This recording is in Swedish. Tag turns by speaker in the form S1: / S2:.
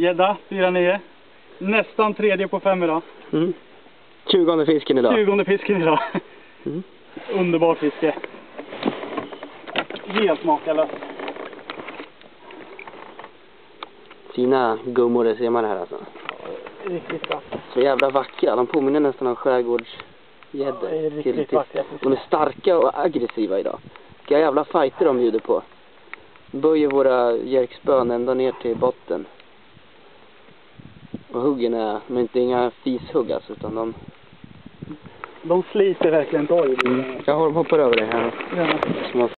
S1: Gädda, 4,9. Nästan tredje på fem idag.
S2: Mm. Tjugonde fisken idag.
S1: Tjugonde fisken idag.
S2: Mm.
S1: Underbart fiske. Helt makalöst.
S2: Fina gummor det ser man här alltså.
S1: Riktigt bra.
S2: Så jävla vackra. De påminner nästan om
S1: Ja,
S2: skärgårdsgäddor.
S1: riktigt vackra
S2: De är starka och aggressiva idag. Vilka jävla fighter de bjuder på. Böjer våra jerkspön ända ner till botten. Och huggen är, men inte inga fishugg alltså, utan de...
S1: De sliter verkligen tag i det.
S2: Jag hoppar över det här.
S1: Ja.